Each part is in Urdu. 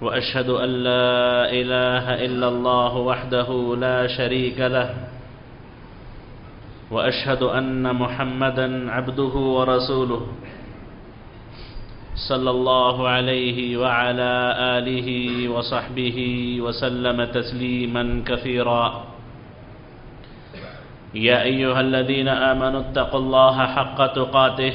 وأشهد أن لا إله إلا الله وحده لا شريك له وأشهد أن محمدا عبده ورسوله صلى الله عليه وعلى آله وصحبه وسلم تسليما كثيرا. يا أيها الذين آمنوا اتقوا الله حق تقاته.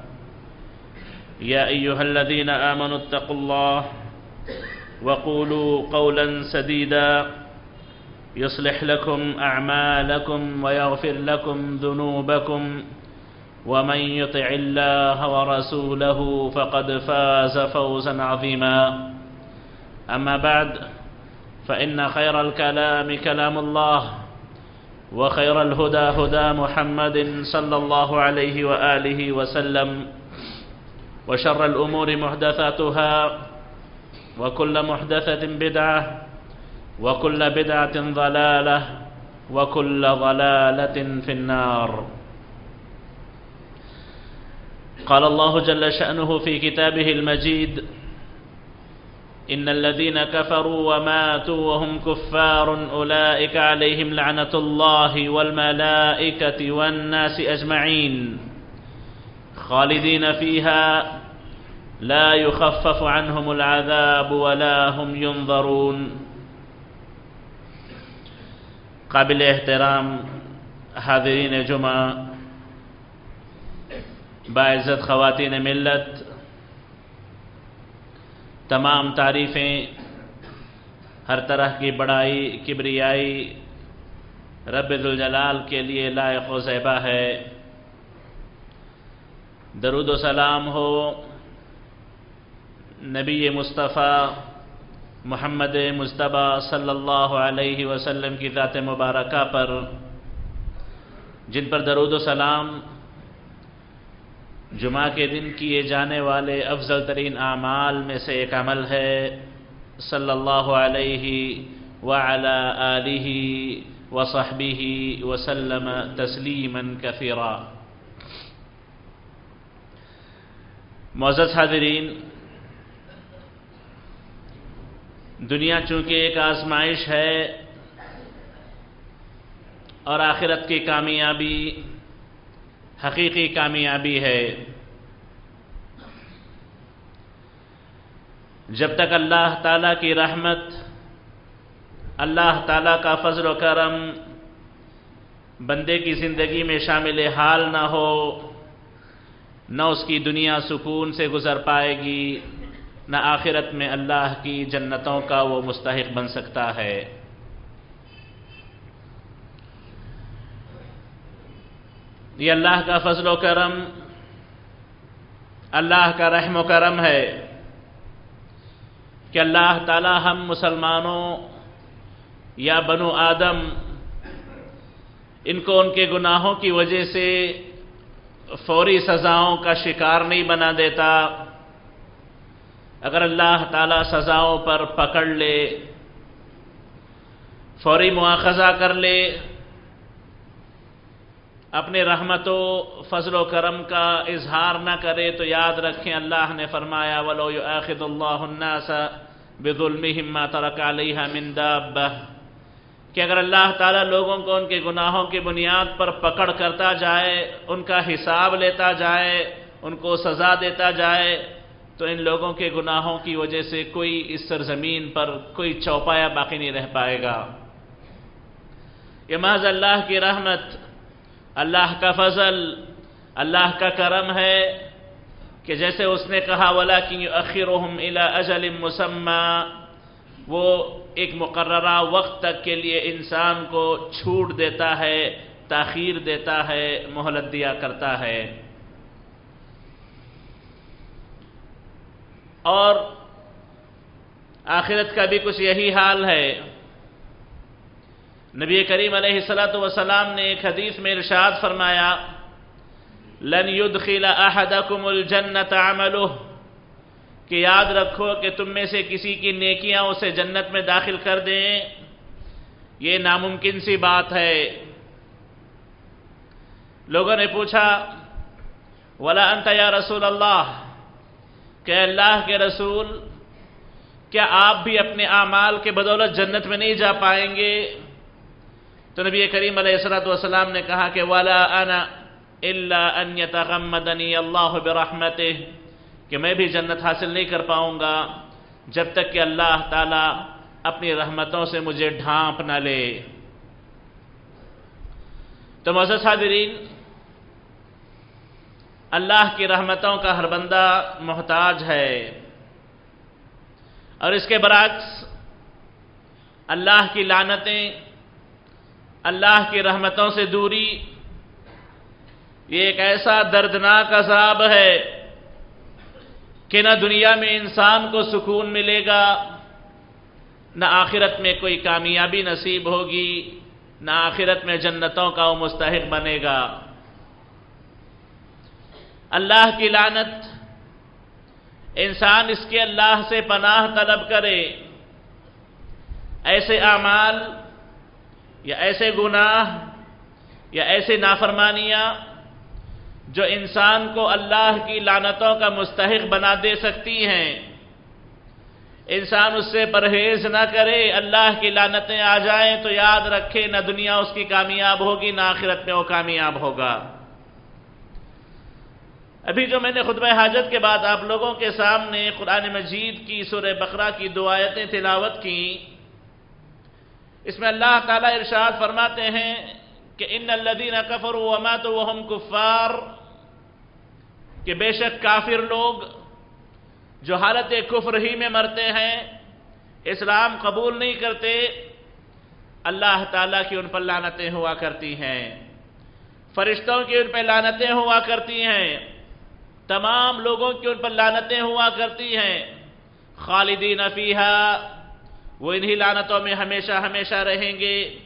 يا أيها الذين آمنوا اتقوا الله وقولوا قولا سديدا يصلح لكم أعمالكم ويغفر لكم ذنوبكم ومن يطع الله ورسوله فقد فاز فوزا عظيما. أما بعد فإن خير الكلام كلام الله وخير الهدى هدى محمد صلى الله عليه وآله وسلم. وشر الأمور محدثاتها وكل محدثة بدعة وكل بدعة ضلالة وكل ضلالة في النار. قال الله جل شأنه في كتابه المجيد إن الذين كفروا وماتوا وهم كفار أولئك عليهم لعنة الله والملائكة والناس أجمعين. خالدين فيها لا يخفف عنهم العذاب ولا هم ينظرون. قابل احترام حاضرین جمعہ باعزت خواتین ملت تمام تعریفیں ہر طرح کی بڑائی کبریائی رب الجلال کے لیے لائق و زیبہ ہے۔ درود و سلام ہو نبی مصطفیٰ محمد مصطفیٰ صلی اللہ علیہ وسلم کی ذات مبارکہ پر، جن پر درود و سلام جمعہ کے دن کیے جانے والے افضل ترین اعمال میں سے ایک عمل ہے۔ صلی اللہ علیہ وعلى آلہ وصحبہ وسلم تسلیما کثیرا۔ معزز حاضرین، دنیا چونکہ ایک آزمائش ہے اور آخرت کی کامیابی حقیقی کامیابی ہے۔ جب تک اللہ تعالیٰ کی رحمت، اللہ تعالیٰ کا فضل و کرم بندے کی زندگی میں شامل حال نہ ہو نہ اس کی دنیا سکون سے گزر پائے گی، نہ آخرت میں اللہ کی جنتوں کا وہ مستحق بن سکتا ہے۔ یہ اللہ کا فضل و کرم، اللہ کا رحم و کرم ہے کہ اللہ تعالی ہم مسلمانوں یا بنو آدم، ان کو ان کے گناہوں کی وجہ سے فوری سزاؤں کا شکار نہیں بنا دیتا۔ اگر اللہ تعالی سزاؤں پر پکڑ لے، فوری مواخذہ کر لے، اپنے رحمت و فضل و کرم کا اظہار نہ کرے، تو یاد رکھیں اللہ نے فرمایا، ولو يؤاخذ اللہ الناس بظلمهم ما ترک علیہ من کہ اگر اللہ تعالیٰ لوگوں کو ان کے گناہوں کی بنیاد پر پکڑ کرتا جائے، ان کا حساب لیتا جائے، ان کو سزا دیتا جائے، تو ان لوگوں کے گناہوں کی وجہ سے کوئی اس سرزمین پر کوئی چوپایا باقی نہیں رہ پائے گا۔ کہ محض اللہ کی رحمت، اللہ کا فضل، اللہ کا کرم ہے کہ جیسے اس نے کہا، وَلَكِنْ يُؤَخِّرُهُمْ إِلَىٰ أَجَلٍ مُسَمَّى۔ وہ ایک مقررہ وقت تک کے لیے انسان کو چھوٹ دیتا ہے، تاخیر دیتا ہے، مہلت دیا کرتا ہے۔ اور آخرت کا بھی کچھ یہی حال ہے۔ نبی کریم علیہ السلام والسلام نے ایک حدیث میں ارشاد فرمایا، لن يدخل احدكم الجنت عمله کہ یاد رکھو کہ تم میں سے کسی کی نیکیاں اسے جنت میں داخل کر دیں۔ یہ ناممکن سی بات ہے۔ لوگوں نے پوچھا، ولا انت یا رسول اللہ کہ اللہ کے رسول، کیا آپ بھی اپنے اعمال کے بدولت جنت میں نہیں جا پائیں گے؟ تو نبی کریم علیہ السلام والسلام نے کہا کہ والا انا الا ان يتغمدني اللہ برحمته کہ میں بھی جنت حاصل نہیں کر پاؤں گا جب تک کہ اللہ تعالی اپنی رحمتوں سے مجھے ڈھانپ نہ لے۔ تو معزز حاضرین، اللہ کی رحمتوں کا ہر بندہ محتاج ہے۔ اور اس کے برعکس، اللہ کی لانتیں اللہ کی رحمتوں سے دوری، یہ ایک ایسا دردناک عذاب ہے کہ نہ دنیا میں انسان کو سکون ملے گا، نہ آخرت میں کوئی کامیابی نصیب ہوگی، نہ آخرت میں جنتوں کا وہ مستحق بنے گا۔ اللہ کی لانت انسان اس کے اللہ سے پناہ طلب کرے۔ ایسے اعمال یا ایسے گناہ یا ایسے نافرمانیاں جو انسان کو اللہ کی لانتوں کا مستحق بنا دے سکتی ہیں۔ انسان اس سے پرہیز نہ کرے، اللہ کی لانتیں آ جائیں تو یاد رکھے، نہ دنیا اس کی کامیاب ہوگی، نہ آخرت میں وہ کامیاب ہوگا۔ ابھی جو میں نے خطبہ حاجت کے بعد آپ لوگوں کے سامنے قرآن مجید کی سورہ بقرہ کی دو آیتیں تلاوت کی، اس میں اللہ تعالیٰ ارشاد فرماتے ہیں کہ ان الذین کفروا وماتوا وهم کفار کہ بے شک کافر لوگ جو حالت کفر ہی میں مرتے ہیں، اسلام قبول نہیں کرتے، اللہ تعالیٰ کی ان پر لانتیں ہوا کرتی ہیں۔ فرشتوں کی ان پہ لانتیں ہوا کرتی ہیں۔ تمام لوگوں کی ان پر لانتیں ہوا کرتی ہیں۔ خالدین فیہا، وہ انہی لانتوں میں ہمیشہ ہمیشہ رہیں گے۔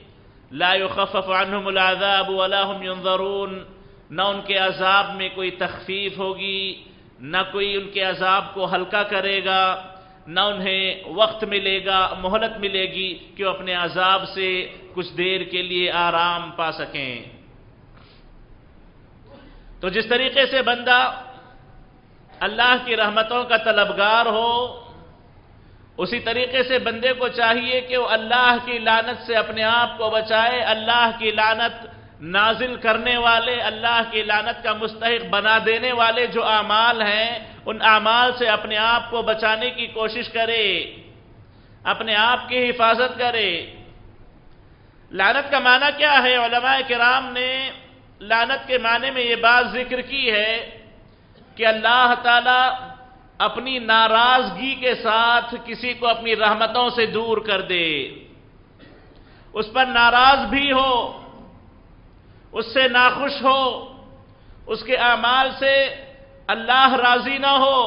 لا يخفف عنهم العذاب ولا هم ينظرون۔ نہ ان کے عذاب میں کوئی تخفیف ہوگی، نہ کوئی ان کے عذاب کو ہلکا کرے گا، نہ انہیں وقت ملے گا، مہلت ملے گی کہ وہ اپنے عذاب سے کچھ دیر کے لیے آرام پا سکیں۔ تو جس طریقے سے بندہ اللہ کی رحمتوں کا طلبگار ہو، اسی طریقے سے بندے کو چاہیے کہ وہ اللہ کی لانت سے اپنے آپ کو بچائے، اللہ کی لانت نازل کرنے والے اللہ کی لانت کا مستحق بنا دینے والے جو اعمال ہیں، ان اعمال سے اپنے آپ کو بچانے کی کوشش کرے، اپنے آپ کی حفاظت کرے۔ لانت کا معنی کیا ہے؟ علماء کرام نے لانت کے معنی میں یہ بات ذکر کی ہے کہ اللہ تعالی اپنی ناراضگی کے ساتھ کسی کو اپنی رحمتوں سے دور کر دے۔ اس پر ناراض بھی ہو اس سے ناخوش ہو، اس کے اعمال سے اللہ راضی نہ ہو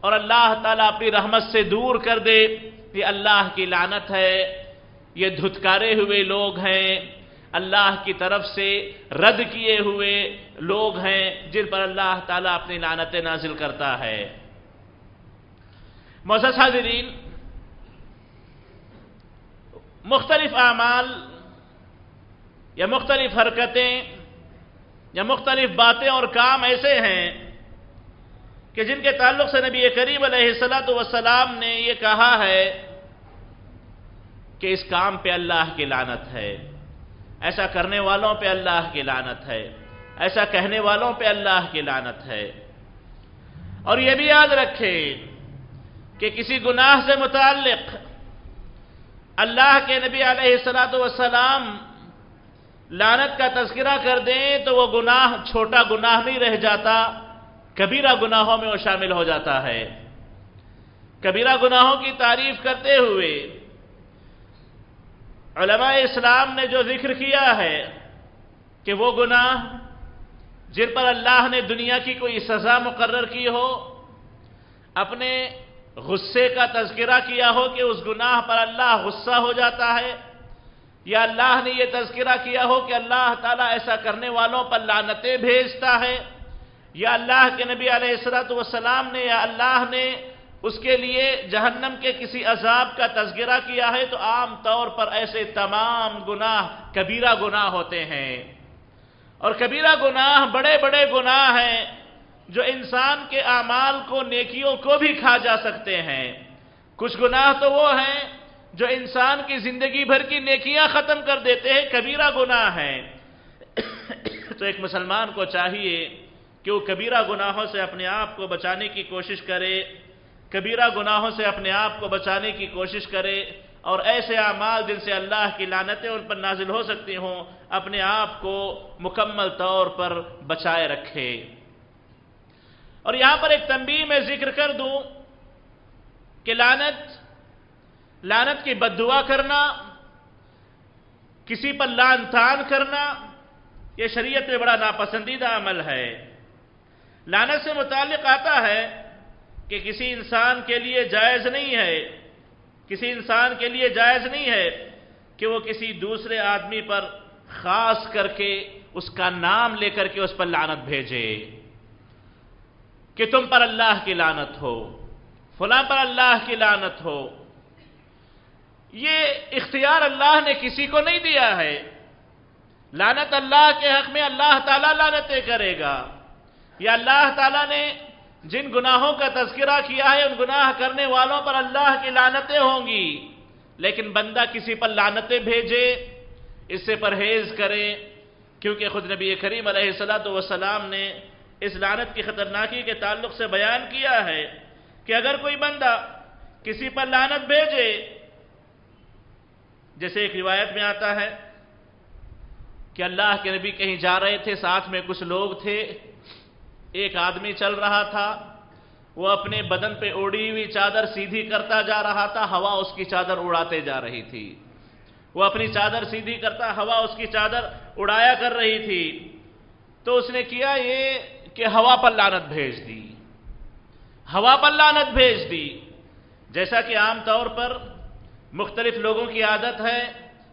اور اللہ تعالیٰ اپنی رحمت سے دور کر دے۔ یہ اللہ کی لانت ہے، یہ دھتکارے ہوئے لوگ ہیں۔ اللہ کی طرف سے رد کیے ہوئے لوگ ہیں جن پر اللہ تعالیٰ اپنی لانتیں نازل کرتا ہے۔ موسیقی حاضرین، مختلف اعمال یا مختلف حرکتیں یا مختلف باتیں اور کام ایسے ہیں کہ جن کے تعلق سے نبی کریم علیہ السلاۃ وسلام نے یہ کہا ہے کہ اس کام پہ اللہ کی لانت ہے، ایسا کرنے والوں پہ اللہ کی لانت ہے، ایسا کہنے والوں پہ اللہ کی لانت ہے۔ اور یہ بھی یاد رکھے کہ کسی گناہ سے متعلق اللہ کے نبی علیہ السلاۃ وسلام لانت کا تذکرہ کر دیں تو وہ گناہ، چھوٹا گناہ نہیں رہ جاتا، کبیرہ گناہوں میں وہ شامل ہو جاتا ہے۔ کبیرہ گناہوں کی تعریف کرتے ہوئے علماء اسلام نے جو ذکر کیا ہے کہ وہ گناہ جن پر اللہ نے دنیا کی کوئی سزا مقرر کی ہو، اپنے غصے کا تذکرہ کیا ہو کہ اس گناہ پر اللہ غصہ ہو جاتا ہے۔ یا اللہ نے یہ تذکرہ کیا ہو کہ اللہ تعالیٰ ایسا کرنے والوں پر لانتیں بھیجتا ہے یا اللہ کے نبی علیہ السلام والسلام نے یا اللہ نے اس کے لیے جہنم کے کسی عذاب کا تذکرہ کیا ہے تو عام طور پر ایسے تمام گناہ کبیرہ گناہ ہوتے ہیں۔ اور کبیرہ گناہ بڑے بڑے گناہ ہیں جو انسان کے اعمال کو، نیکیوں کو بھی کھا جا سکتے ہیں۔ کچھ گناہ تو وہ ہیں جو انسان کی زندگی بھر کی نیکیاں ختم کر دیتے ہیں، کبیرہ گناہ ہیں۔ تو ایک مسلمان کو چاہیے کہ وہ کبیرہ گناہوں سے اپنے آپ کو بچانے کی کوشش کرے، کبیرہ گناہوں سے اپنے آپ کو بچانے کی کوشش کرے اور ایسے اعمال جن سے اللہ کی لانتیں ان پر نازل ہو سکتی ہوں، اپنے آپ کو مکمل طور پر بچائے رکھے۔ اور یہاں پر ایک تنبیہ میں ذکر کر دوں کہ لانت لانت کی بدعا کرنا، کسی پر لان تان کرنا، یہ شریعت میں بڑا ناپسندیدہ عمل ہے۔ لانت سے متعلق آتا ہے کہ کسی انسان کے لیے جائز نہیں ہے، کسی انسان کے لیے جائز نہیں ہے کہ وہ کسی دوسرے آدمی پر خاص کر کے اس کا نام لے کر کے اس پر لانت بھیجے، کہ تم پر اللہ کی لانت ہو، فلاں پر اللہ کی لانت ہو۔ یہ اختیار اللہ نے کسی کو نہیں دیا ہے۔ لانت اللہ کے حق میں اللہ تعالیٰ لانتیں کرے گا۔ یا اللہ تعالیٰ نے جن گناہوں کا تذکرہ کیا ہے، ان گناہ کرنے والوں پر اللہ کی لانتیں ہوں گی۔ لیکن بندہ کسی پر لانتیں بھیجے، اس سے پرہیز کرے۔ کیونکہ خود نبی کریم علیہ السلام نے اس لانت کی خطرناکی کے تعلق سے بیان کیا ہے کہ اگر کوئی بندہ کسی پر لانت بھیجے جیسے ایک روایت میں آتا ہے کہ اللہ کے نبی کہیں جا رہے تھے، ساتھ میں کچھ لوگ تھے۔ ایک آدمی چل رہا تھا، وہ اپنے بدن پہ اڑی ہوئی چادر سیدھی کرتا جا رہا تھا، ہوا اس کی چادر اڑاتے جا رہی تھی۔ وہ اپنی چادر سیدھی کرتا، ہوا اس کی چادر اڑایا کر رہی تھی۔ تو اس نے کیا یہ کہ ہوا پر لانت بھیج دی۔ ہوا پر لانت بھیج دی۔ جیسا کہ عام طور پر مختلف لوگوں کی عادت ہے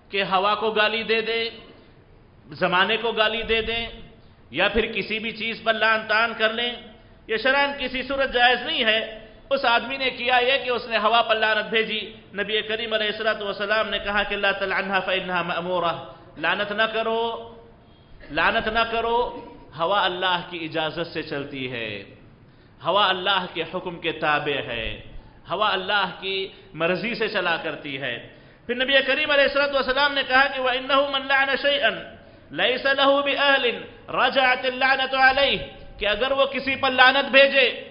کہ ہوا کو گالی دے دے زمانے کو گالی دے دیں، یا پھر کسی بھی چیز پر لان تان کر لیں۔ یہ شران کسی صورت جائز نہیں ہے۔ اس آدمی نے کیا یہ کہ اس نے ہوا پر لانت بھیجی۔ نبی کریم علیہ السلام والسلام نے کہا کہ اللہ تعالیٰ فَإِنَّهَا مَأْمُورَةً لانت نہ کرو لانت نہ کرو۔ ہوا اللہ کی اجازت سے چلتی ہے۔ ہوا اللہ کے حکم کے تابع ہے۔ ہوا اللہ کی مرضی سے چلا کرتی ہے۔ پھر نبی کریم علیہ السلام نے کہا کہ وَإِنَّهُ مَنْ لَعْنَ شَيْئًا لَيْسَ لَهُ بِأَهْلٍ رَجَعَتِ اللَّعْنَةُ عَلَيْهِ کہ اگر وہ کسی پر لانت بھیجے،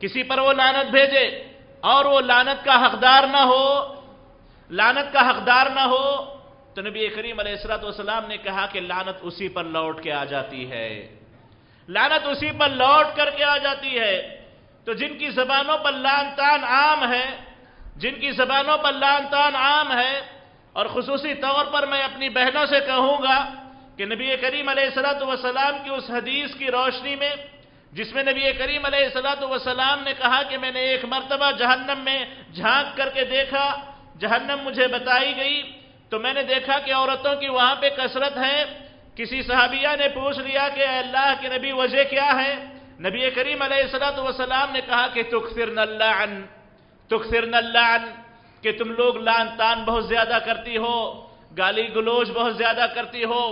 کسی پر وہ لانت بھیجے اور وہ لانت کا حقدار نہ ہو لانت کا حقدار نہ ہو، تو نبی کریم علیہ السلام نے کہا کہ لانت اسی پر لوٹ کے آ جاتی ہے۔ لانت اسی پر لوٹ کر کے آ جاتی ہے۔ تو جن کی زبانوں پر لان تان عام ہے، جن کی زبانوں پر لان تان عام ہے، اور خصوصی طور پر میں اپنی بہنوں سے کہوں گا کہ نبی کریم علیہ السلام والسلام کی اس حدیث کی روشنی میں، جس میں نبی کریم علیہ السلام والسلام نے کہا کہ میں نے ایک مرتبہ جہنم میں جھانک کر کے دیکھا، جہنم مجھے بتائی گئی، تو میں نے دیکھا کہ عورتوں کی وہاں پہ کثرت ہے۔ کسی صحابیہ نے پوچھ لیا کہ اللہ کے نبی، وجہ کیا ہے؟ نبی کریم علیہ السلام والسلام نے کہا کہ تکثرن اللعن تکثرن اللعن، کہ تم لوگ لان تان بہت زیادہ کرتی ہو، گالی گلوچ بہت زیادہ کرتی ہو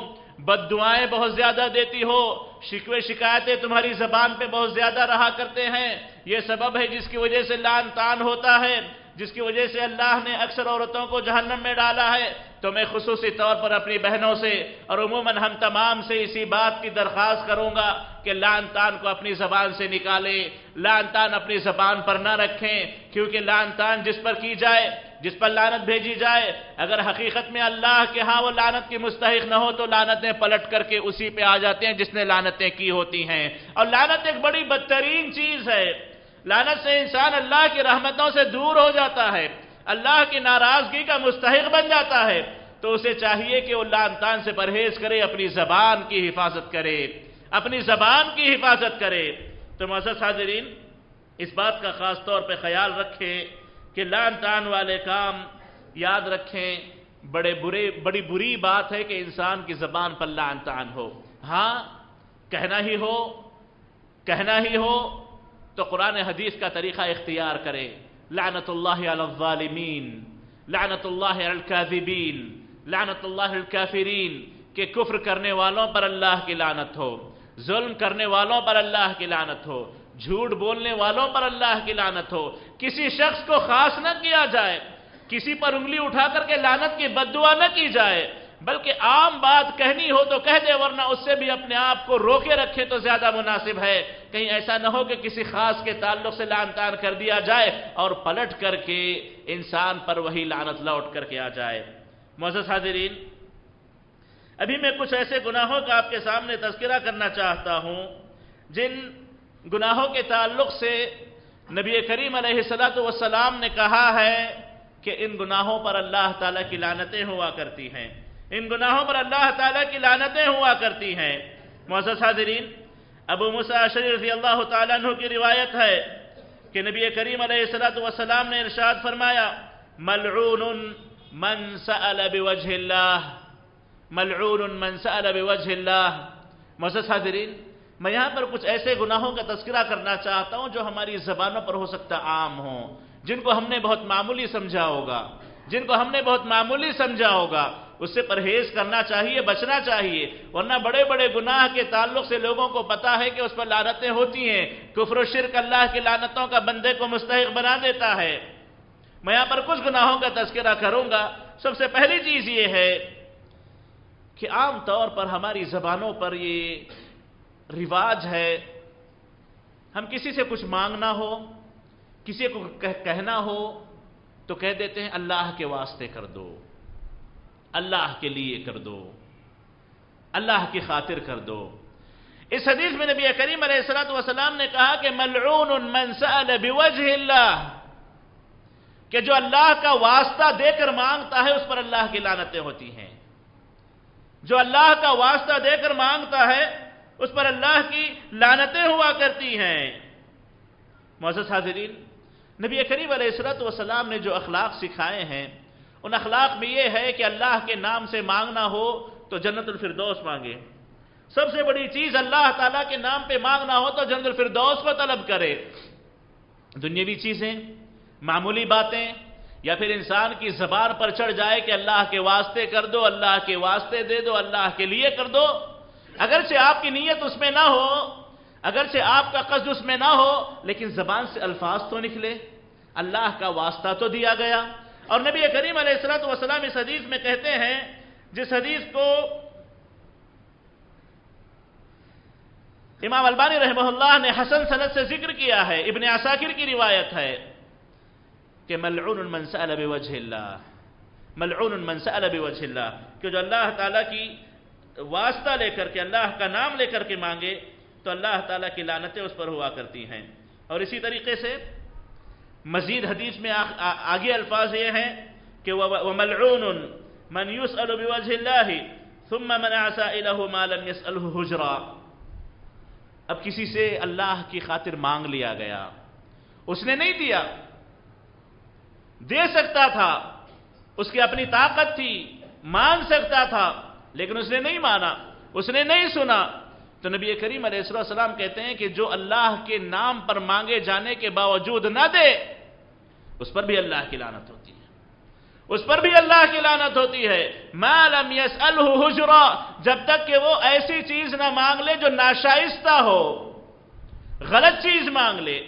بد دعائیں بہت زیادہ دیتی ہو، شکوے شکایتیں تمہاری زبان پہ بہت زیادہ رہا کرتے ہیں، یہ سبب ہے جس کی وجہ سے لان تان ہوتا ہے، جس کی وجہ سے اللہ نے اکثر عورتوں کو جہنم میں ڈالا ہے تو میں خصوصی طور پر اپنی بہنوں سے اور عموماً ہم تمام سے اسی بات کی درخواست کروں گا کہ لان تان کو اپنی زبان سے نکالے لان تان اپنی زبان پر نہ رکھیں، کیونکہ لان تان جس پر کی جائے، جس پر لانت بھیجی جائے، اگر حقیقت میں اللہ کے ہاں وہ لانت کی مستحق نہ ہو تو لانتیں پلٹ کر کے اسی پہ آ جاتے ہیں جس نے لانتیں کی ہوتی ہیں۔ اور لانت ایک بڑی بدترین چیز ہے۔ لانت سے انسان اللہ کی رحمتوں سے دور ہو جاتا ہے۔ اللہ کی ناراضگی کا مستحق بن جاتا ہے، تو اسے چاہیے کہ وہ لانتان سے پرہیز کرے، اپنی زبان کی حفاظت کرے، اپنی زبان کی حفاظت کرے۔ تو معزز حاضرین، اس بات کا خاص طور پہ خیال رکھیں کہ لان تان والے کام یاد رکھیں، بڑے برے، بڑی بری بات ہے کہ انسان کی زبان پر لان تان ہو۔ ہاں کہنا ہی ہو، کہنا ہی ہو، تو قرآن حدیث کا طریقہ اختیار کرے لعنت اللہ علی الظالمین لعنت اللہ علی الكاذبین لعنت اللہ علی الكافرین، کہ کفر کرنے والوں پر اللہ کی لعنت ہو، ظلم کرنے والوں پر اللہ کی لعنت ہو، جھوٹ بولنے والوں پر اللہ کی لانت ہو، کسی شخص کو خاص نہ کیا جائے، کسی پر انگلی اٹھا کر کے لانت کی بدعا نہ کی جائے بلکہ عام بات کہنی ہو تو کہہ دے، ورنہ اس سے بھی اپنے آپ کو روکے رکھے تو زیادہ مناسب ہے۔ کہیں ایسا نہ ہو کہ کسی خاص کے تعلق سے لان تان کر دیا جائے اور پلٹ کر کے انسان پر وہی لانت لوٹ کر کے آ جائے۔ معزز حاضرین، ابھی میں کچھ ایسے گناہوں کا آپ کے سامنے تذکرہ کرنا چاہتا ہوں، جن گناہوں کے تعلق سے نبی کریم علیہ السلام نے کہا ہے کہ ان گناہوں پر اللہ تعالیٰ کی لانتیں ہوا کرتی ہیں۔ ان گناہوں پر اللہ تعالیٰ کی لانتیں ہوا کرتی ہیں۔ معزز حاضرین ابو مساشری رضی اللہ تعالیٰ عنہ کی روایت ہے کہ نبی کریم علیہ السلام نے ارشاد فرمایا، ملعون من سأل بوجہ اللہ، ملعون من سأل بوجہ اللہ. معزز حاضرین میں یہاں پر کچھ ایسے گناہوں کا تذکرہ کرنا چاہتا ہوں جو ہماری زبانوں پر ہو سکتا عام ہوں، جن کو ہم نے بہت معمولی سمجھا ہوگا، جن کو ہم نے بہت معمولی سمجھا ہوگا۔ اس سے پرہیز کرنا چاہیے، بچنا چاہیے۔ ورنہ بڑے بڑے گناہ کے تعلق سے لوگوں کو پتا ہے کہ اس پر لانتیں ہوتی ہیں۔ کفر و شرک اللہ کی لانتوں کا بندے کو مستحق بنا دیتا ہے۔ میں یہاں پر کچھ گناہوں کا تذکرہ کروں گا۔ سب سے پہلی چیز یہ ہے کہ عام طور پر ہماری زبانوں پر یہ رواج ہے، ہم کسی سے کچھ مانگنا ہو، کسی کو کہنا ہو، تو کہہ دیتے ہیں اللہ کے واسطے کر دو۔ اللہ کے لیے کر دو، اللہ کی خاطر کر دو۔ اس حدیث میں نبی کریم علیہ السلام والسلام نے کہا کہ ملعون من سأل بوجہ اللہ، کہ جو اللہ کا واسطہ دے کر مانگتا ہے اس پر اللہ کی لانتیں ہوتی ہیں۔ جو اللہ کا واسطہ دے کر مانگتا ہے اس پر اللہ کی لانتیں ہوا کرتی ہیں۔ معزز حاضرین، نبی کریم علیہ السلط والسلام نے جو اخلاق سکھائے ہیں ان اخلاق میں یہ ہے کہ اللہ کے نام سے مانگنا ہو تو جنت الفردوس مانگے۔ سب سے بڑی چیز اللہ تعالیٰ کے نام پہ مانگنا ہو تو جنت الفردوس کو طلب کرے۔ دنیاوی چیزیں، معمولی باتیں، یا پھر انسان کی زبان پر چڑھ جائے کہ اللہ کے واسطے کر دو، اللہ کے واسطے دے دو، اللہ کے لیے کر دو۔ اگرچہ آپ کی نیت اس میں نہ ہو، اگرچہ آپ کا قصد اس میں نہ ہو، لیکن زبان سے الفاظ تو نکلے۔ اللہ کا واسطہ تو دیا گیا۔ اور نبی کریم علیہ السلام وسلام اس حدیث میں کہتے ہیں، جس حدیث کو امام البانی رحمہ اللہ نے حسن سند سے ذکر کیا ہے، ابن عساکر کی روایت ہے کہ ملعون من سأل بوجہ اللہ، ملعون من سأل بوجہ اللہ، کہ جو اللہ تعالیٰ کی واسطہ لے کر کے اللہ کا نام لے کر کے مانگے، تو اللہ تعالیٰ کی لانتیں اس پر ہوا کرتی ہیں۔ اور اسی طریقے سے مزید حدیث میں آگے الفاظ یہ ہیں کہ وَمَلْعُونٌ مَنْ يُسْأَلُ بِوَجْهِ اللَّهِ ثُمَّ مَنْ عَسَى إِلَهُ مَا لَمْ يَسْأَلْهُ حُجْرًا اب کسی سے اللہ کی خاطر مانگ لیا گیا۔ اس نے نہیں دیا۔ دے سکتا تھا۔ اس کی اپنی طاقت تھی۔ مانگ سکتا تھا، لیکن اس نے نہیں مانا۔ اس نے نہیں سنا۔ تو نبی کریم علیہ السلام کہتے ہیں کہ جو اللہ کے نام پر مانگے جانے کے باوجود نہ دے، اس پر بھی اللہ کی لانت ہوتی ہے۔ اس پر بھی اللہ کی لانت ہوتی ہے۔ ما لم يسألہ حجرا، جب تک کہ وہ ایسی چیز نہ مانگ لے جو ناشائستہ ہو۔ غلط چیز مانگ لے،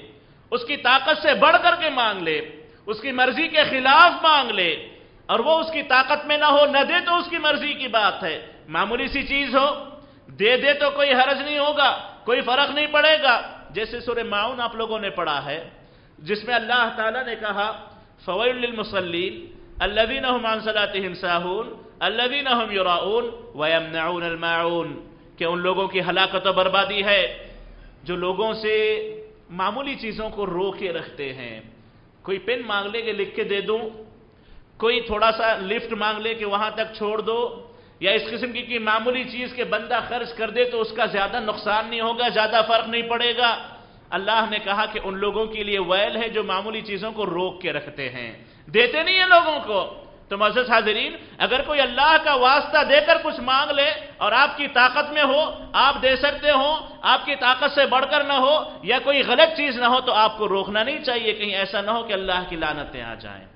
اس کی طاقت سے بڑھ کر کے مانگ لے، اس کی مرضی کے خلاف مانگ لے۔ اور وہ اس کی طاقت میں نہ ہو، نہ دے تو اس کی مرضی کی بات ہے۔ معمولی سی چیز ہو دے دے تو کوئی حرج نہیں ہوگا، کوئی فرق نہیں پڑے گا۔ جیسے سورہ معاون آپ لوگوں نے پڑھا ہے، جس میں اللہ تعالیٰ نے کہا فویل للمصلین الذین هم عن صلاتهم ساہون الذین هم یراؤون ویمنعون الماعون۔ کہ ان لوگوں کی ہلاکت و بربادی ہے، جو لوگوں سے معمولی چیزوں کو رو کے رکھتے ہیں۔ کوئی پن مانگ لے کہ لکھ کے دے دوں، کوئی تھوڑا سا لفٹ مانگ لے کہ وہاں تک چھوڑ دو۔ یا اس قسم کی معمولی چیز کے بندہ خرچ کر دے تو اس کا زیادہ نقصان نہیں ہوگا، زیادہ فرق نہیں پڑے گا۔ اللہ نے کہا کہ ان لوگوں کے لیے ویل ہے جو معمولی چیزوں کو روک کے رکھتے ہیں۔ دیتے نہیں ہیں لوگوں کو۔ تو معزز حاضرین، اگر کوئی اللہ کا واسطہ دے کر کچھ مانگ لے اور آپ کی طاقت میں ہو، آپ دے سکتے ہو، آپ کی طاقت سے بڑھ کر نہ ہو یا کوئی غلط چیز نہ ہو، تو آپ کو روکنا نہیں چاہیے، کہیں ایسا نہ ہو کہ اللہ کی لانتیں آ جائیں۔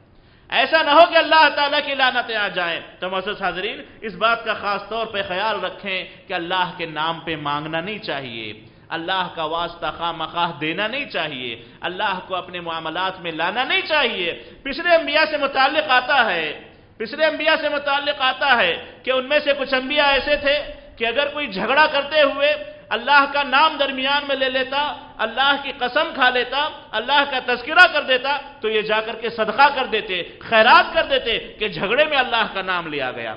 ایسا نہ ہو کہ اللہ تعالیٰ کی لانتیں آ جائیں۔ تو محسوس حاضرین، اس بات کا خاص طور پہ خیال رکھیں کہ اللہ کے نام پہ مانگنا نہیں چاہیے۔ اللہ کا واسطہ خواہ مخواہ دینا نہیں چاہیے۔ اللہ کو اپنے معاملات میں لانا نہیں چاہیے۔ پچھلے انبیاء سے متعلق آتا ہے، پچھلے انبیاء سے متعلق آتا ہے کہ ان میں سے کچھ انبیاء ایسے تھے کہ اگر کوئی جھگڑا کرتے ہوئے اللہ کا نام درمیان میں لے لیتا، اللہ کی قسم کھا لیتا، اللہ کا تذکرہ کر دیتا، تو یہ جا کر کے صدقہ کر دیتے، خیرات کر دیتے کہ جھگڑے میں اللہ کا نام لیا گیا۔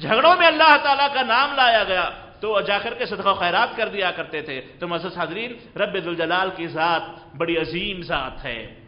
جھگڑوں میں اللہ تعالیٰ کا نام لایا گیا، تو جا کر کے صدقہ خیرات کر دیا کرتے تھے۔ تو مسجد حاضرین، رب ذوالجلال کی ذات بڑی عظیم ذات ہے۔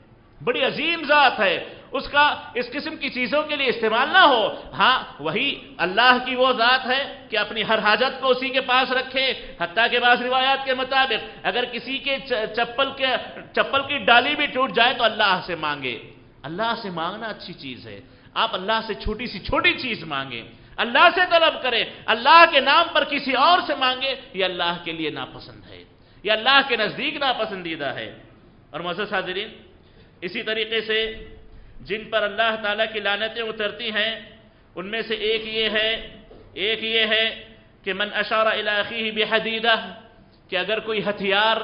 بڑی عظیم ذات ہے۔ اس کا، اس قسم کی چیزوں کے لیے استعمال نہ ہو۔ ہاں وہی اللہ کی وہ ذات ہے کہ اپنی ہر حاجت کو اسی کے پاس رکھے، حتیٰ کے بعض روایات کے مطابق اگر کسی کے چپل کے، چپل کی ڈالی بھی ٹوٹ جائے تو اللہ سے مانگے۔ اللہ سے مانگنا اچھی چیز ہے۔ آپ اللہ سے چھوٹی سی چھوٹی چیز مانگیں اللہ سے طلب کرے۔ اللہ کے نام پر کسی اور سے مانگے، یہ اللہ کے لیے ناپسند ہے۔ یہ اللہ کے نزدیک ناپسندیدہ ہے۔ اور محسوس حاضرین اسی طریقے سے جن پر اللہ تعالیٰ کی لانتیں اترتی ہیں، ان میں سے ایک یہ ہے، ایک یہ ہے کہ من اشارہ علاقی بحدیدہ، کہ اگر کوئی ہتھیار،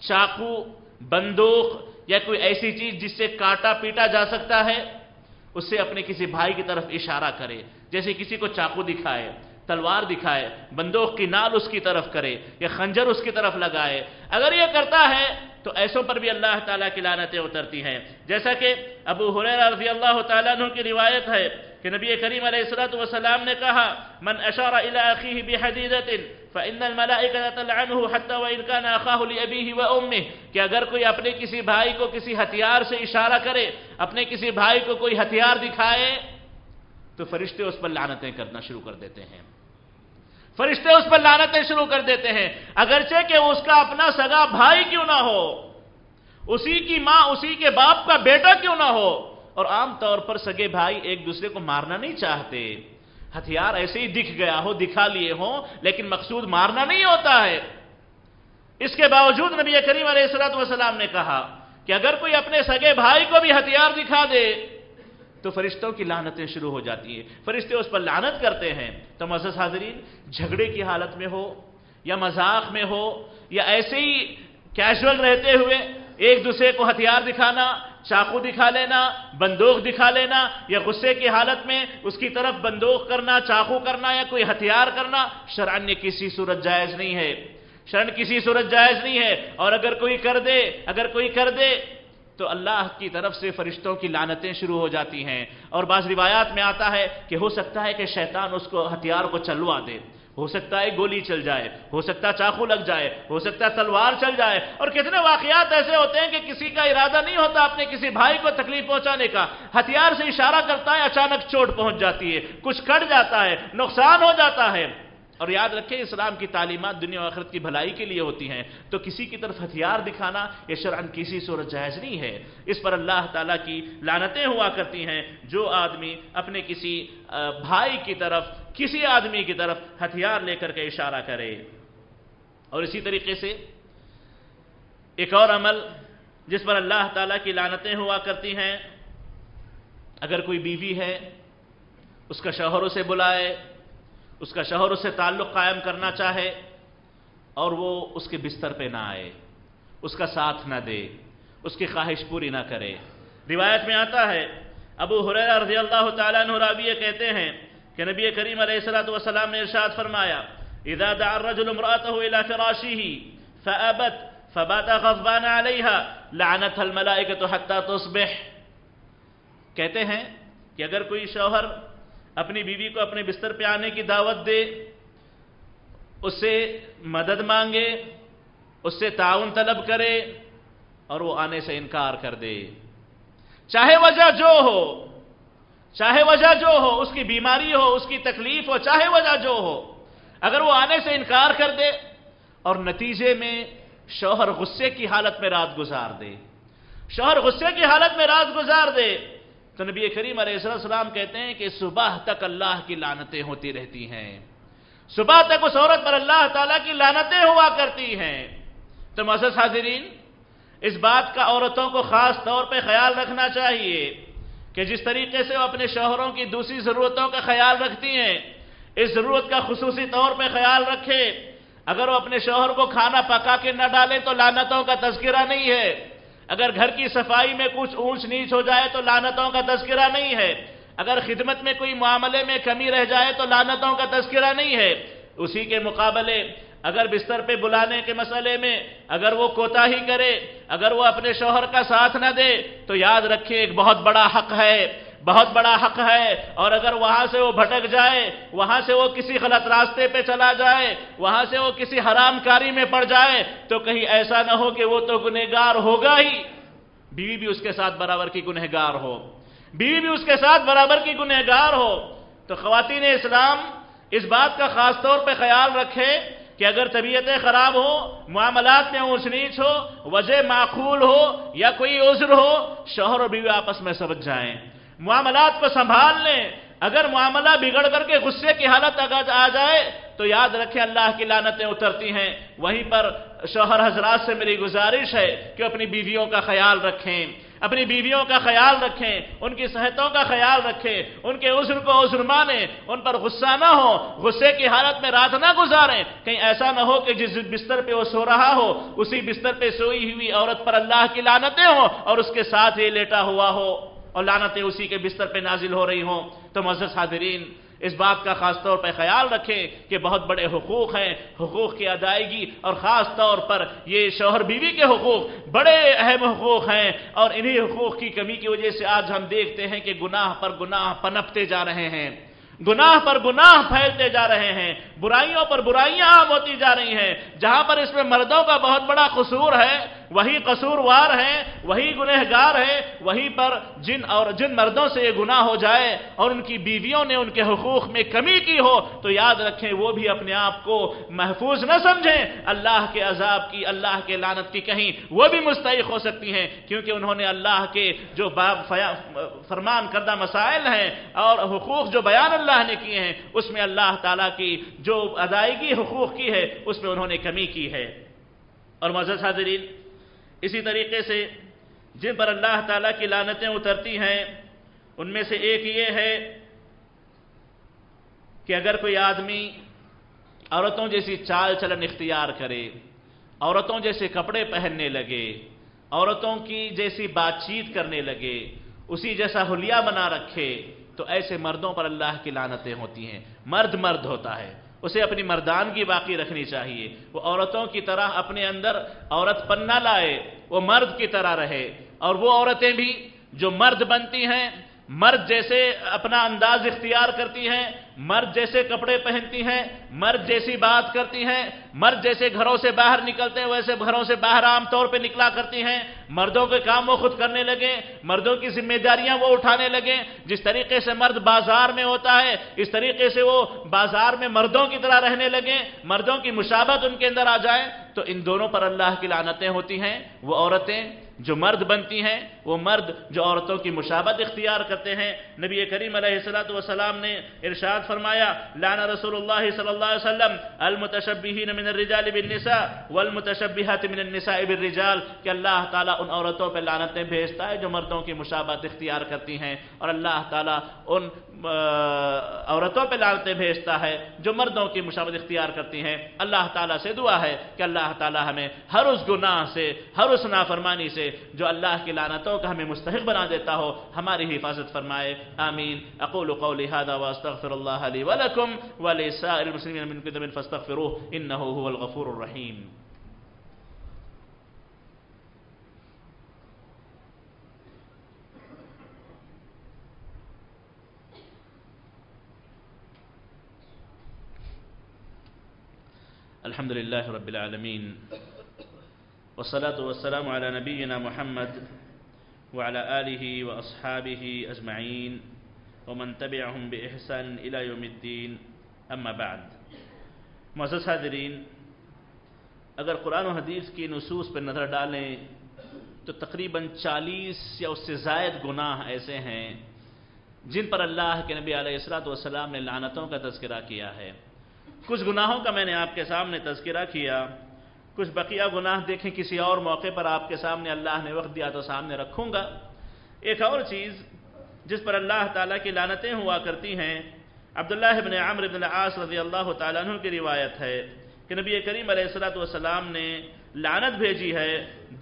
چاقو، بندوق یا کوئی ایسی چیز جس سے کاٹا پیٹا جا سکتا ہے، اس سے اپنے کسی بھائی کی طرف اشارہ کرے، جیسے کسی کو چاقو دکھائے، تلوار دکھائے، بندوق کی نال اس کی طرف کرے یا خنجر اس کی طرف لگائے۔ اگر یہ کرتا ہے تو ایسوں پر بھی اللہ تعالیٰ کی لانتیں اترتی ہیں۔ جیسا کہ ابو حریر رضی اللہ تعالیٰ عنہ کی روایت ہے کہ نبی کریم علیہ السلام نے کہا، من اشار الى اخیه بحدیدت فإن الملائکة تلعنه حتى وإن كان اخاه لأبيه وأمه کہ اگر کوئی اپنے کسی بھائی کو کسی ہتھیار سے اشارہ کرے، اپنے کسی بھائی کو کوئی ہتھیار دکھائے، تو فرشتے اس پر لعنتیں کرنا شروع کر دیتے ہیں۔ فرشتے اس پر لانتیں شروع کر دیتے ہیں۔ اگرچہ کہ اس کا اپنا سگا بھائی کیوں نہ ہو، اسی کی ماں، اسی کے باپ کا بیٹا کیوں نہ ہو، اور عام طور پر سگے بھائی ایک دوسرے کو مارنا نہیں چاہتے۔ ہتھیار ایسے ہی دکھ گیا ہو، دکھا لیے ہوں، لیکن مقصود مارنا نہیں ہوتا ہے۔ اس کے باوجود نبی کریم علیہ السلام نے کہا کہ اگر کوئی اپنے سگے بھائی کو بھی ہتھیار دکھا دے تو فرشتوں کی لانتیں شروع ہو جاتی ہیں۔ فرشتے اس پر لانت کرتے ہیں۔ تو مزہ حاضرین، جھگڑے کی حالت میں ہو یا مذاق میں ہو یا ایسے ہی کیجول رہتے ہوئے ایک دوسرے کو ہتھیار دکھانا، چاقو دکھا لینا، بندوق دکھا لینا یا غصے کی حالت میں اس کی طرف بندوق کرنا، چاقو کرنا یا کوئی ہتھیار کرنا، شرعن کسی صورت جائز نہیں ہے۔ شرن کسی صورت جائز نہیں ہے۔ اور اگر کوئی کر دے، اگر کوئی کر دے تو اللہ کی طرف سے فرشتوں کی لانتیں شروع ہو جاتی ہیں۔ اور بعض روایات میں آتا ہے کہ ہو سکتا ہے کہ شیطان اس کو ہتھیار کو چلوا دے۔ ہو سکتا ہے گولی چل جائے۔ ہو سکتا ہے چاقو لگ جائے۔ ہو سکتا ہے تلوار چل جائے۔ اور کتنے واقعات ایسے ہوتے ہیں کہ کسی کا ارادہ نہیں ہوتا اپنے کسی بھائی کو تکلیف پہنچانے کا۔ ہتھیار سے اشارہ کرتا ہے، اچانک چوٹ پہنچ جاتی ہے۔ کچھ کٹ جاتا ہے، نقصان ہو جاتا ہے۔ اور یاد رکھیں اسلام کی تعلیمات دنیا و آخرت کی بھلائی کے لیے ہوتی ہیں۔ تو کسی کی طرف ہتھیار دکھانا یہ شرعن کسی صورت جائز نہیں ہے۔ اس پر اللہ تعالیٰ کی لانتیں ہوا کرتی ہیں۔ جو آدمی اپنے کسی بھائی کی طرف، کسی آدمی کی طرف ہتھیار لے کر کے اشارہ کرے۔ اور اسی طریقے سے ایک اور عمل جس پر اللہ تعالیٰ کی لانتیں ہوا کرتی ہیں۔ اگر کوئی بیوی ہے، اس کا شوہروں سے بلائے۔ اس کا شوہر اس سے تعلق قائم کرنا چاہے اور وہ اس کے بستر پہ نہ آئے، اس کا ساتھ نہ دے، اس کی خواہش پوری نہ کرے۔ روایت میں آتا ہے، ابو حریرہ رضی اللہ تعالیٰ عنہ راویہ کہتے ہیں کہ نبی کریم علیہ السلام نے ارشاد فرمایا، اذا دعا الرجل امرأته الى فراشه فابت فبات غضبان عليها لعنتها الملائكة حتى تصبح۔ کہتے ہیں کہ اگر کوئی شوہر اپنی بیوی کو اپنے بستر پہ آنے کی دعوت دے، اس سے مدد مانگے، اس سے تعاون طلب کرے اور وہ آنے سے انکار کر دے۔ چاہے وجہ جو ہو، چاہے وجہ جو ہو، اس کی بیماری ہو، اس کی تکلیف ہو، چاہے وجہ جو ہو، اگر وہ آنے سے انکار کر دے اور نتیجے میں شوہر غصے کی حالت میں رات گزار دے۔ شوہر غصے کی حالت میں رات گزار دے۔ تو نبی کریم علیہ السلام کہتے ہیں کہ صبح تک اللہ کی لانتیں ہوتی رہتی ہیں۔ صبح تک اس عورت پر اللہ تعالیٰ کی لانتیں ہوا کرتی ہیں۔ تو محسوس حاضرین، اس بات کا عورتوں کو خاص طور پہ خیال رکھنا چاہیے کہ جس طریقے سے وہ اپنے شوہروں کی دوسری ضرورتوں کا خیال رکھتی ہیں، اس ضرورت کا خصوصی طور پہ خیال رکھے۔ اگر وہ اپنے شوہر کو کھانا پکا کے نہ ڈالیں تو لانتوں کا تذکرہ نہیں ہے۔ اگر گھر کی صفائی میں کچھ اونچ نیچ ہو جائے تو لانتوں کا تذکرہ نہیں ہے۔ اگر خدمت میں کوئی معاملے میں کمی رہ جائے تو لانتوں کا تذکرہ نہیں ہے۔ اسی کے مقابلے اگر بستر پہ بلانے کے مسئلے میں اگر وہ کوتا ہی کرے، اگر وہ اپنے شوہر کا ساتھ نہ دے، تو یاد رکھیں ایک بہت بڑا حق ہے۔ بہت بڑا حق ہے اور اگر وہاں سے وہ بھٹک جائے، وہاں سے وہ کسی غلط راستے پہ چلا جائے، وہاں سے وہ کسی حرام کاری میں پڑ جائے، تو کہیں ایسا نہ ہو کہ وہ تو گنہگار ہوگا ہی۔ بیوی بھی اس کے ساتھ برابر کی گنہگار ہو۔ بیوی بھی اس کے ساتھ برابر کی گنہگار ہو۔ تو خواتین اسلام اس بات کا خاص طور پہ خیال رکھے کہ اگر طبیعتیں خراب ہو معاملات میں اونچ نیچ ہو، وجہ معقول ہو یا کوئی عذر ہو، شوہر اور بیوی آپس میں سمجھ جائیں۔ معاملات کو سنبھال لیں۔ اگر معاملہ بگڑ کر کے غصے کی حالت اگر آ جائے، تو یاد رکھیں اللہ کی لانتیں اترتی ہیں۔ وہیں پر شوہر حضرات سے میری گزارش ہے کہ اپنی بیویوں کا خیال رکھیں۔ اپنی بیویوں کا خیال رکھیں، ان کی صحتوں کا خیال رکھیں، ان کے عذر کو عذر مانیں، ان پر غصہ نہ ہو غصے کی حالت میں رات نہ گزاریں۔ کہیں ایسا نہ ہو کہ جس بستر پہ وہ سو رہا ہو، اسی بستر پہ سوئی ہوئی عورت پر اللہ کی لانتیں ہوں اور اس کے ساتھ ہی لیٹا ہوا ہو۔ اور لانتیں اسی کے بستر پہ نازل ہو رہی ہوں۔ تو معزز حاضرین، اس بات کا خاص طور پہ خیال رکھیں کہ بہت بڑے حقوق ہیں، حقوق کی ادائیگی اور خاص طور پر یہ شوہر بیوی کے حقوق بڑے اہم حقوق ہیں اور انہی حقوق کی کمی کی وجہ سے آج ہم دیکھتے ہیں کہ گناہ پر گناہ پنپتے جا رہے ہیں۔ گناہ پر گناہ پھیلتے جا رہے ہیں، برائیوں پر برائیاں عام ہوتی جا رہی ہیں۔ جہاں پر اس میں مردوں کا بہت بڑا قصور ہے وہی قصوروار ہیں، وہی گنہگار ہے وہیں پر جن اور جن مردوں سے یہ گناہ ہو جائے اور ان کی بیویوں نے ان کے حقوق میں کمی کی ہو، تو یاد رکھیں وہ بھی اپنے آپ کو محفوظ نہ سمجھیں۔ اللہ کے عذاب کی، اللہ کے لانت کی کہیں وہ بھی مستحق ہو سکتی ہیں، کیونکہ انہوں نے اللہ کے جو فرمان کردہ مسائل ہیں اور حقوق جو بیان اللہ نے کیے ہیں، اس میں اللہ تعالیٰ کی جو ادائیگی حقوق کی ہے، اس میں انہوں نے کمی کی ہے۔ اور مزہ حاضرین اسی طریقے سے جن پر اللہ تعالیٰ کی لانتیں اترتی ہیں، ان میں سے ایک یہ ہے کہ اگر کوئی آدمی عورتوں جیسی چال چلن اختیار کرے، عورتوں جیسے کپڑے پہننے لگے، عورتوں کی جیسی بات چیت کرنے لگے، اسی جیسا حلیہ بنا رکھے، تو ایسے مردوں پر اللہ کی لانتیں ہوتی ہیں۔ مرد مرد ہوتا ہے۔ اسے اپنی مردانگی باقی رکھنی چاہیے۔ وہ عورتوں کی طرح اپنے اندر عورت پن نہ لائے، وہ مرد کی طرح رہے۔ اور وہ عورتیں بھی جو مرد بنتی ہیں مرد جیسے اپنا انداز اختیار کرتی ہیں، مرد جیسے کپڑے پہنتی ہیں، مرد جیسی بات کرتی ہیں، مرد جیسے گھروں سے باہر نکلتے ہیں، ویسے گھروں سے باہر عام طور پہ نکلا کرتی ہیں۔ مردوں کے کام وہ خود کرنے لگے، مردوں کی ذمہ داریاں وہ اٹھانے لگے۔ جس طریقے سے مرد بازار میں ہوتا ہے، اس طریقے سے وہ بازار میں مردوں کی طرح رہنے لگے۔ مردوں کی مشابت ان کے اندر آ جائے تو ان دونوں پر اللہ کی لعنتیں ہوتی ہیں۔ وہ عورتیں جو مرد بنتی ہیں وہ مرد جو عورتوں کی مشابت اختیار کرتے ہیں۔ نبی کریم علیہ السلام نے ارشاد فرمایا لعن رسول اللہ صلی اللہ علیہ وسلم المتشبہین من الرجال بالنساء والمتشبہات من النساء بالرجال. کہ اللہ تعالیٰ ان عورتوں پہ لعنتیں بھیجتا ہے جو مردوں کی مشابت اختیار کرتی ہیں۔ اور اللہ تعالیٰ ان عورتوں پہ لعنتیں بھیجتا ہے جو مردوں کی مشابت اختیار کرتی ہیں۔ اللہ تعالیٰ سے دعا ہے کہ اللہ تعالیٰ ہمیں ہر اس گناہ سے، ہر اس نافرمانی سے جو اللہ کی لعنتوں بندوں کا ہمیں مستحق بنا دیتا ہو ہماری حفاظت فرمائے آمین أقول قولی هذا وأستغفر الله لي ولكم ولسائر المسلمين من كل فاستغفروه. إنه هو الغفور الرحيم. الحمد لله رب العالمين. والصلاة والسلام على نبينا محمد وعلى آله وأصحابه أجمعين ومن تبعهم بإحسان إلى يوم الدين. أما بعد. معزز حاضرین، اگر قرآن و حدیث کی نصوص پر نظر ڈالیں تو تقریباً چالیس یا اس سے زائد گناہ ایسے ہیں جن پر اللہ کے نبی علیہ السلاۃ والسلام نے لعنتوں کا تذکرہ کیا ہے۔ کچھ گناہوں کا میں نے آپ کے سامنے تذکرہ کیا۔ کچھ بقیہ گناہ دیکھیں کسی اور موقع پر آپ کے سامنے اللہ نے وقت دیا تو سامنے رکھوں گا۔ ایک اور چیز جس پر اللہ تعالیٰ کی لانتیں ہوا کرتی ہیں، عبداللہ ابن عمر بن العاص رضی اللہ تعالیٰ عنہ کی روایت ہے کہ نبی کریم علیہ السلاۃ والسلام نے لعنت بھیجی ہے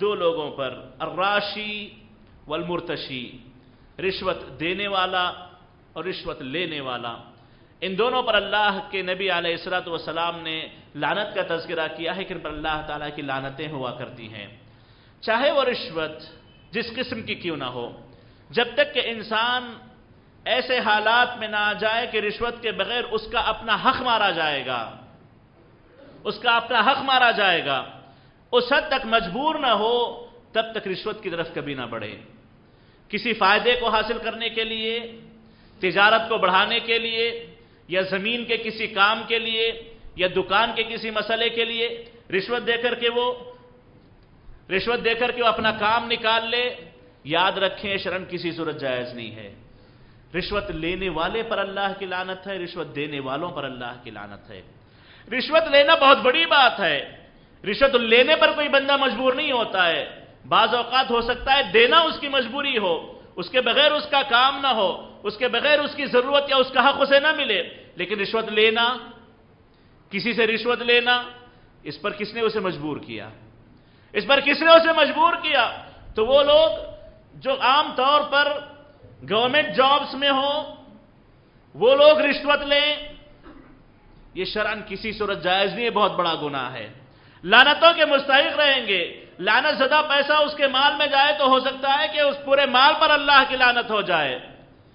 دو لوگوں پر، الراشی والمرتشی، رشوت دینے والا اور رشوت لینے والا۔ ان دونوں پر اللہ کے نبی علیہ السلاۃ والسلام نے لانت کا تذکرہ کیا ہے کہ ان پر اللہ تعالیٰ کی لانتیں ہوا کرتی ہیں۔ چاہے وہ رشوت جس قسم کی کیوں نہ ہو، جب تک کہ انسان ایسے حالات میں نہ آ جائے کہ رشوت کے بغیر اس کا اپنا حق مارا جائے گا، اس کا اپنا حق مارا جائے گا، اس حد تک مجبور نہ ہو، تب تک رشوت کی طرف کبھی نہ بڑھے۔ کسی فائدے کو حاصل کرنے کے لیے، تجارت کو بڑھانے کے لیے یا زمین کے کسی کام کے لیے یا دکان کے کسی مسئلے کے لیے رشوت دے کر کے وہ رشوت دے کر کے وہ اپنا کام نکال لے، یاد رکھیں شرم کسی صورت جائز نہیں ہے۔ رشوت لینے والے پر اللہ کی لانت ہے، رشوت دینے والوں پر اللہ کی لانت ہے۔ رشوت لینا بہت بڑی بات ہے۔ رشوت لینے پر کوئی بندہ مجبور نہیں ہوتا ہے۔ بعض اوقات ہو سکتا ہے دینا اس کی مجبوری ہو اس کے بغیر اس کا کام نہ ہو، اس کے بغیر اس کی ضرورت یا اس کا حق اسے نہ ملے۔ لیکن رشوت لینا، کسی سے رشوت لینا، اس پر کس نے اسے مجبور کیا؟ اس پر کس نے اسے مجبور کیا؟ تو وہ لوگ جو عام طور پر گورنمنٹ جابز میں ہوں، وہ لوگ رشوت لیں۔ یہ شرعن کسی صورت جائز نہیں ہے بہت بڑا گناہ ہے۔ لانتوں کے مستحق رہیں گے۔ لانت زدہ پیسہ اس کے مال میں جائے تو ہو سکتا ہے کہ اس پورے مال پر اللہ کی لانت ہو جائے۔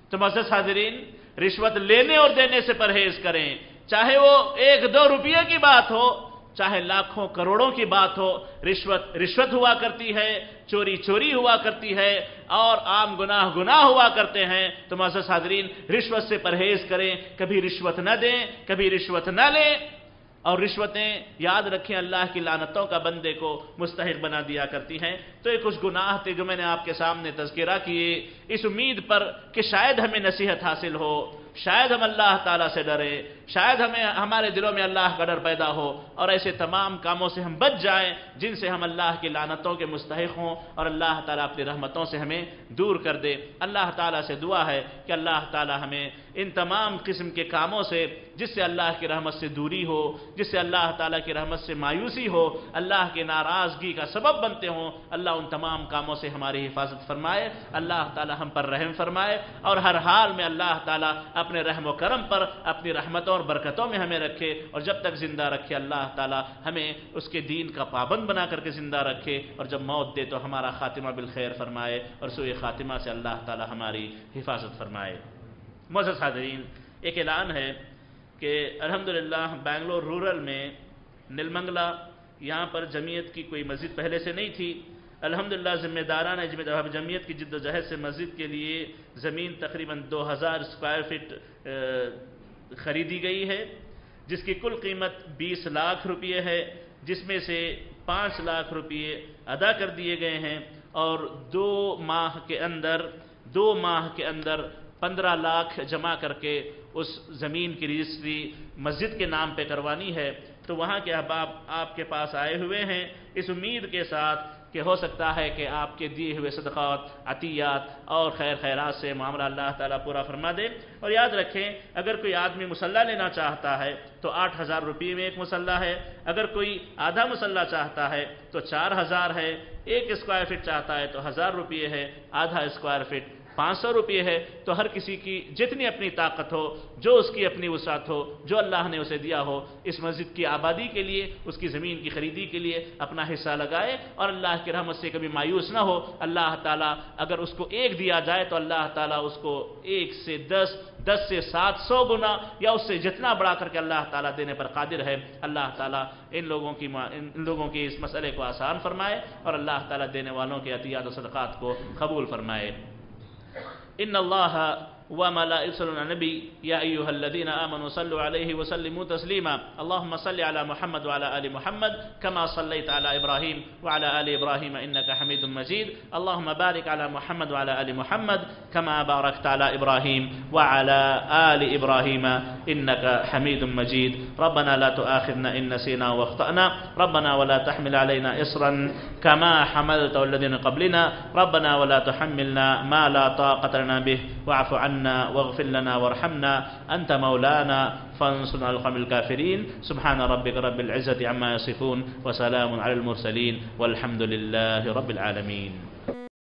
تو مسجد حاضرین، رشوت لینے اور دینے سے پرہیز کریں۔ چاہے وہ ایک دو روپیے کی بات ہو، چاہے لاکھوں کروڑوں کی بات ہو، رشوت رشوت ہوا کرتی ہے، چوری چوری ہوا کرتی ہے اور عام گناہ گناہ ہوا کرتے ہیں، تو معزز حاضرین، رشوت سے پرہیز کریں۔ کبھی رشوت نہ دیں، کبھی رشوت نہ لیں۔ اور رشوتیں یاد رکھیں اللہ کی لانتوں کا بندے کو مستحق بنا دیا کرتی ہیں۔ تو یہ کچھ گناہ تھے جو میں نے آپ کے سامنے تذکرہ کیے۔ اس امید پر کہ شاید ہمیں نصیحت حاصل ہو، شاید ہم اللہ تعالیٰ سے ڈرے۔ شاید ہمیں ہمارے دلوں میں اللہ کا ڈر پیدا ہو اور ایسے تمام کاموں سے ہم بچ جائیں جن سے ہم اللہ کی لانتوں کے مستحق ہوں اور اللہ تعالیٰ اپنی رحمتوں سے ہمیں دور کر دے۔ اللہ تعالیٰ سے دعا ہے کہ اللہ تعالیٰ ہمیں ان تمام قسم کے کاموں سے جس سے اللہ کی رحمت سے دوری ہو، جس سے اللہ تعالیٰ کی رحمت سے مایوسی ہو، اللہ کے ناراضگی کا سبب بنتے ہوں۔ اللہ ان تمام کاموں سے ہماری حفاظت فرمائے۔ اللہ تعالیٰ ہم پر رحم فرمائے اور ہر حال میں اللہ تعالیٰ اپنے رحم و کرم پر اپنی رحمتوں اور برکتوں میں ہمیں رکھے اور جب تک زندہ رکھے اللہ تعالیٰ ہمیں اس کے دین کا پابند بنا کر کے زندہ رکھے اور جب موت دے تو ہمارا خاتمہ بالخیر فرمائے اور سوئے خاتمہ سے اللہ تعالیٰ ہماری حفاظت فرمائے۔ معزز حاضرین، ایک اعلان ہے کہ الحمدللہ بینگلور رورل میں نلمنگلہ یہاں پر جمعیت کی کوئی مسجد پہلے سے نہیں تھی۔ الحمدللہ ذمہ داران جمعیت کی جد و جہد سے مسجد کے لیے زمین تقریباً دو ہزار اسکوائر فٹ خریدی گئی ہے، جس کی کل قیمت بیس لاکھ روپیے ہے، جس میں سے پانچ لاکھ روپیے ادا کر دیے گئے ہیں اور دو ماہ کے اندر، دو ماہ کے اندر پندرہ لاکھ جمع کر کے اس زمین کی رجسٹری مسجد کے نام پہ کروانی ہے۔ تو وہاں کے احباب آپ کے پاس آئے ہوئے ہیں۔ اس امید کے ساتھ کہ ہو سکتا ہے کہ آپ کے دیے ہوئے صدقات، عطیات اور خیر خیرات سے معاملہ اللہ تعالیٰ پورا فرما دے۔ اور یاد رکھیں، اگر کوئی آدمی مسلح لینا چاہتا ہے تو آٹھ ہزار روپیے میں ایک مسلح ہے۔ اگر کوئی آدھا مسلح چاہتا ہے تو چار ہزار ہے۔ ایک اسکوائر فٹ چاہتا ہے تو ہزار روپیے ہے۔ آدھا اسکوائر فٹ پانچ سو روپئے ہے، تو ہر کسی کی جتنی اپنی طاقت ہو، جو اس کی اپنی وسعت ہو، جو اللہ نے اسے دیا ہو، اس مسجد کی آبادی کے لیے، اس کی زمین کی خریدی کے لیے اپنا حصہ لگائے اور اللہ کی رحمت سے کبھی مایوس نہ ہو۔ اللہ تعالیٰ اگر اس کو ایک دیا جائے تو اللہ تعالیٰ اس کو ایک سے دس دس سے سات سو گنا یا اس سے جتنا بڑا کر کے اللہ تعالیٰ دینے پر قادر ہے۔ اللہ تعالیٰ ان لوگوں کی ان لوگوں کی اس مسئلے کو آسان فرمائے اور اللہ تعالیٰ دینے والوں کے عطیات و صدقات کو قبول فرمائے۔ إن الله ان اللہ وملائكة النبي يا أيها الذين آمنوا صلوا عليه وسلموا تسليما. اللهم صل على محمد وعلى آل محمد كما صليت على إبراهيم وعلى آل إبراهيم إنك حميد مجيد. اللهم بارك على محمد وعلى آل محمد كما باركت على إبراهيم وعلى آل إبراهيم إنك حميد مجيد. ربنا لا تؤاخذنا إن نسينا واخطأنا. ربنا ولا تحمل علينا إصرا كما حملت الذين قبلنا. ربنا ولا تحملنا ما لا طاقة لنا به. واعف عنا واغفر لنا وارحمنا. أنت مولانا فانصرنا على القوم الكافرين. سبحان ربك رب العزة عما يصفون وسلام على المرسلين والحمد لله رب العالمين.